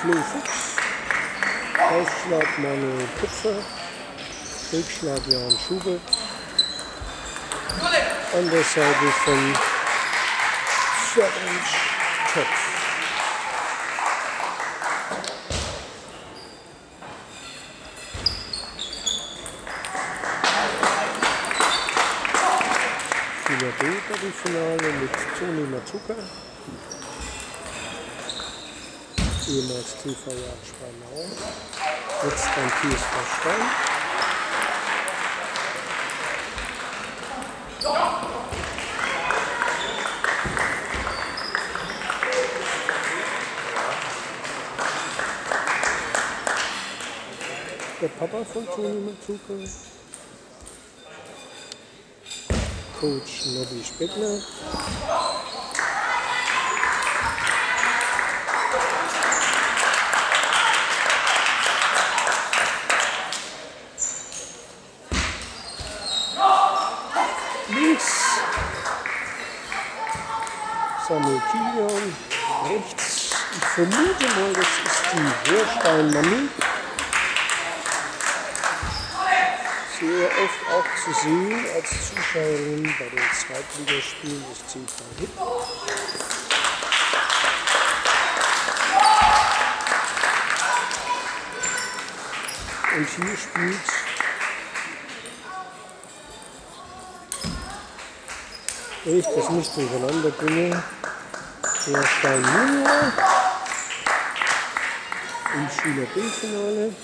Fuchs, Ausschlag Manuel Kupfer, Rückschlag Jan Schubert, an der Seite von Ferenc Topf. Spieler B Viertelfinale mit Toni Matsuka, ehemals TV Spannau, jetzt beim TSV Stein. Der Papa von Toni Matsuka, Coach Nobby Speckler. Samuel Kilian, rechts, ich vermute mal, das ist die Hörstein Manu. Sehr oft auch zu sehen als Zuschauerin bei den Zweitligaspielen des CV Hip. Und hier spielt ich das nicht durcheinander bringe, der Stein Junior im Schüler B-Finale.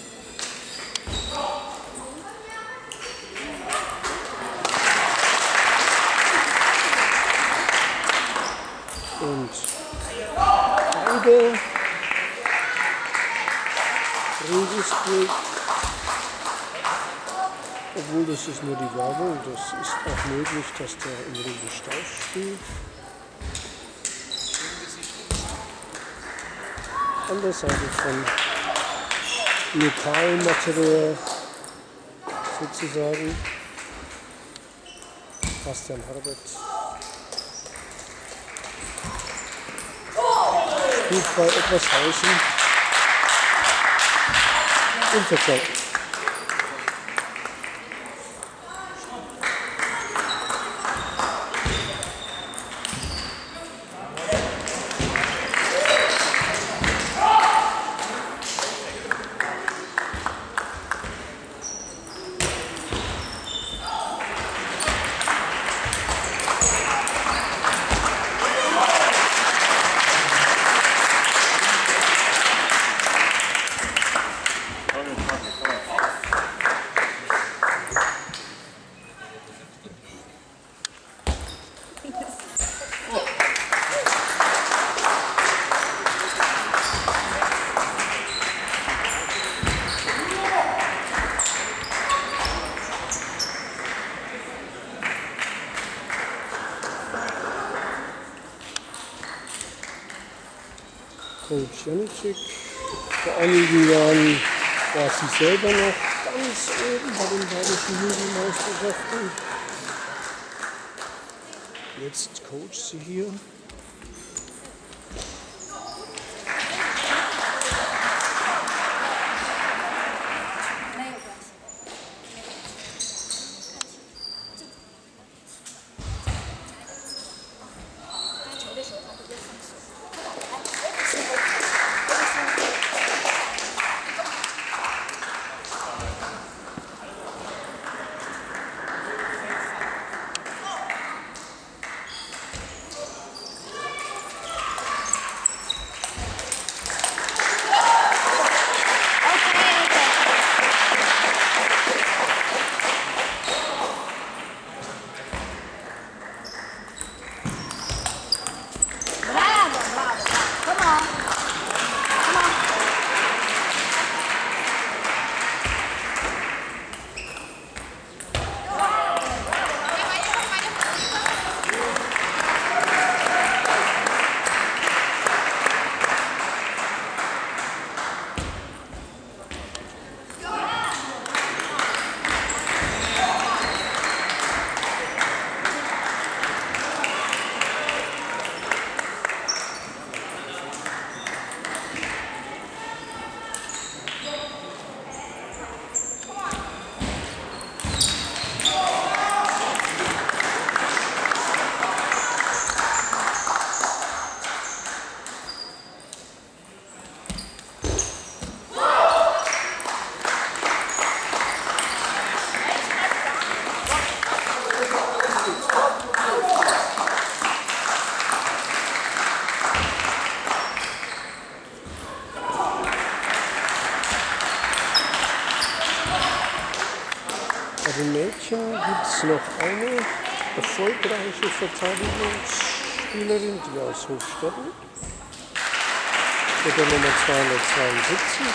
Und beide. Regelsburg, obwohl das ist nur die Werbung, das ist auch möglich, dass der in Regel Stauf spielt. An der Seite von Metallmaterial sozusagen. Bastian Herbert spielt bei Etwashausen und Verzeih. Coach Janicek. Vor einigen Jahren war sie selber noch ganz oben bei den bayerischen Jugendmeisterschaften. Jetzt coacht sie hier. Noch eine erfolgreiche Verteidigungsspielerin, die aus Hofstetten. Mit der Nummer 272.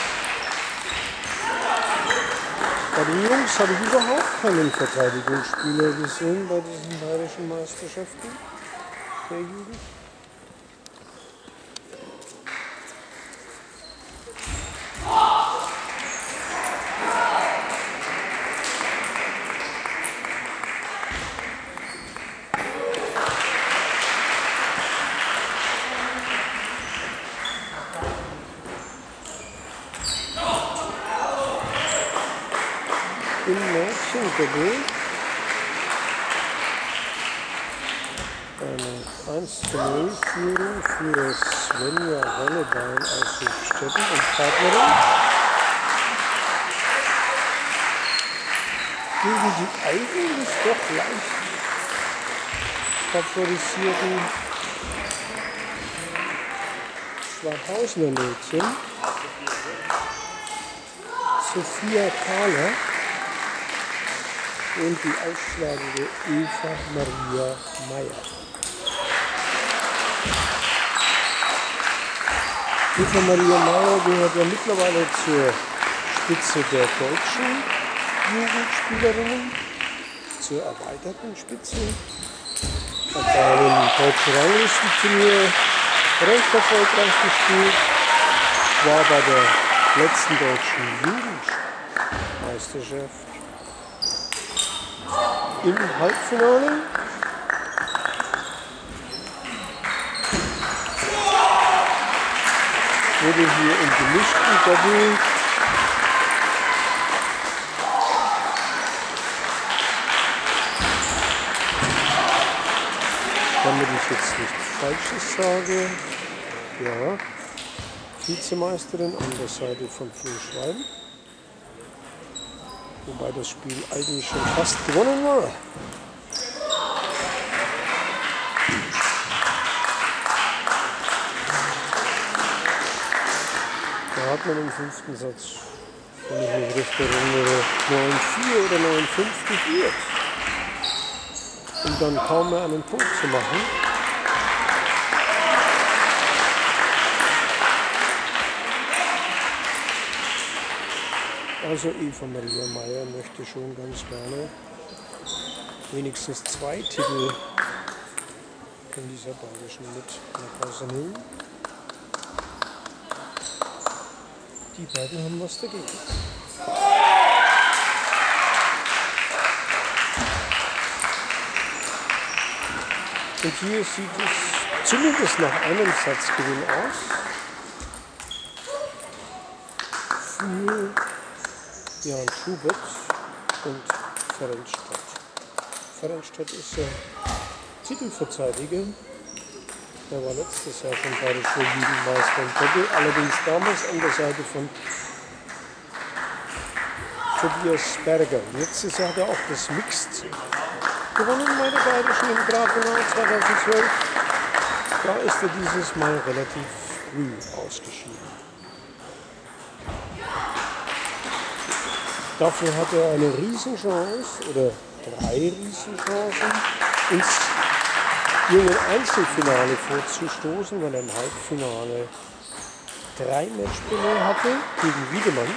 Bei den Jungs habe ich überhaupt keinen Verteidigungsspieler gesehen bei diesen bayerischen Meisterschaften der Jugend. Eine 1 zu 0 Führung für Svenja Hollebein aus Hofstetten und Partnerin. Gegen die eigentlich doch leicht favorisierten Schwabhausener Mädchen. Sophia Kahler und die ausschlagende Eva Maria Meyer. Eva Maria Meyer gehört ja mittlerweile zur Spitze der deutschen Jugendspielerinnen, zur erweiterten Spitze. Hat bei einem deutschen Ranglistenturnier recht erfolgreich gespielt, war bei der letzten deutschen Jugendmeisterschaft im Halbfinale. Wurde hier im gemischten Doppel damit ich jetzt nichts Falsches sage, ja, Vizemeisterin an der Seite von Flo Schwalm. Wobei das Spiel eigentlich schon fast gewonnen war. Da hat man im fünften Satz, wenn ich mich recht erinnere, 9-4 oder 9-5 geführt. Um dann kaum mehr einen Punkt zu machen. Also Eva Maria Meyer möchte schon ganz gerne wenigstens zwei Titel von dieser bayerischen mit nach Hause nehmen. Die beiden haben was dagegen. Und hier sieht es zumindest nach einem Satzgewinn aus. Für Jan Schubert und Ferencstadt. Ferencstadt ist ja Titelverteidiger. Der war letztes Jahr schon bayerischer Jugendmeister im Doppel, allerdings damals an der Seite von Tobias Berger. Letztes Jahr hat er auch das Mixed gewonnen bei der Bayerischen im Grafenau 2012. Da ist er dieses Mal relativ früh ausgeschieden. Dafür hat er eine Riesenchance oder drei Riesenchancen ins jungen Einzelfinale vorzustoßen, weil er im Halbfinale drei Matchbälle hatte gegen Wiedemann.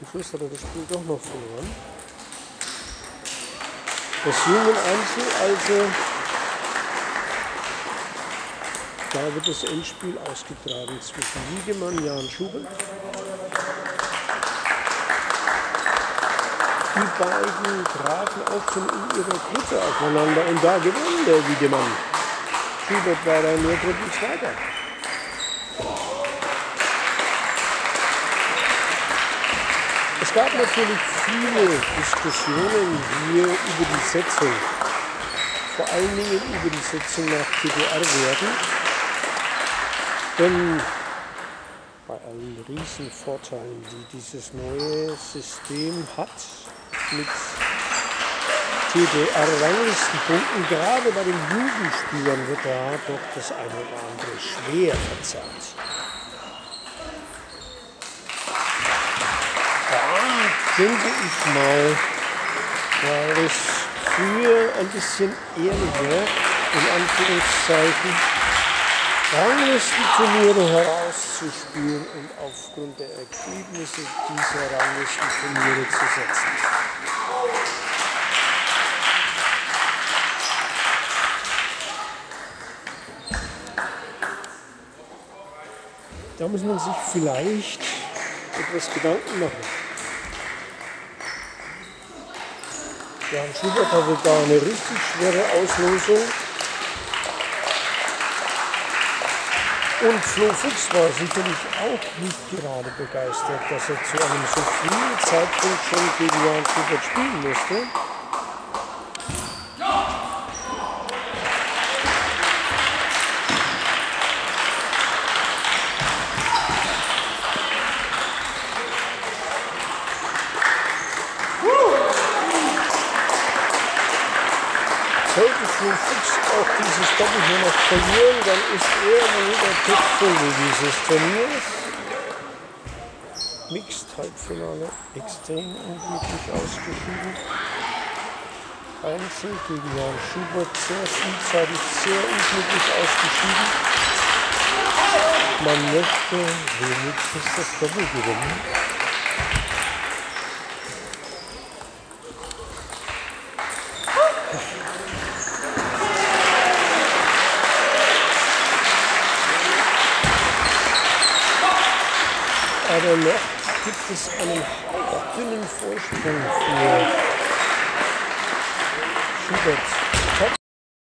Am Schluss hat er das Spiel doch noch verloren. Das jungen Einzel also da wird das Endspiel ausgetragen zwischen Wiedemann, und Jan Schubert. Die beiden trafen auch schon in ihrer Gruppe aufeinander und da gewann der Wiedemann. Schubert war dann nur Gruppenzweiter. Es gab natürlich viele Diskussionen hier über die Setzung, vor allen Dingen über die Setzung nach TDR-Werten. Denn bei allen Riesenvorteilen, die dieses neue System hat, mit TDR-Ranglistenpunkten, gerade bei den Jugendspielern wird da doch das eine oder andere schwer verzerrt. denke ich mal, war es früher ein bisschen ehrlicher, in Anführungszeichen, Ranglistenturniere herauszuspielen und aufgrund der Ergebnisse dieser Ranglistenturniere zu setzen. Da muss man sich vielleicht etwas Gedanken machen. Jan Schubert hatte da eine richtig schwere Auslosung. Und Flo Fuchs war sicherlich auch nicht gerade begeistert, dass er zu einem so frühen Zeitpunkt schon gegen Jan Schubert spielen musste. Sollte Flo Fuchs auch dieses Doppel hier noch verlieren, dann ist er wohl der Topvogel dieses Turniers. Mixed Halbfinale, extrem unglücklich ausgeschieden. Einzel gegen Jan Schubert, sehr frühzeitig, sehr unglücklich ausgeschieden. Man möchte wenigstens das Doppel gewinnen. Aber noch gibt es einen dünnen Vorsprung für Schubert.